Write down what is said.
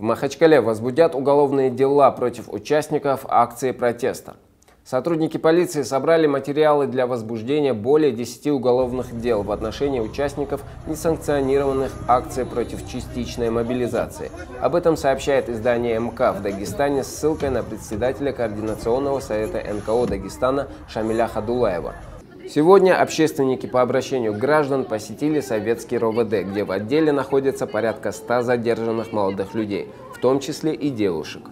В Махачкале возбудят уголовные дела против участников акции протеста. Сотрудники полиции собрали материалы для возбуждения более 10 уголовных дел в отношении участников несанкционированных акций против частичной мобилизации. Об этом сообщает издание МК в Дагестане с ссылкой на председателя Координационного совета НКО Дагестана Шамиля Хадулаева. Сегодня общественники по обращению граждан посетили советский РОВД, где в отделе находится порядка 100 задержанных молодых людей, в том числе и девушек.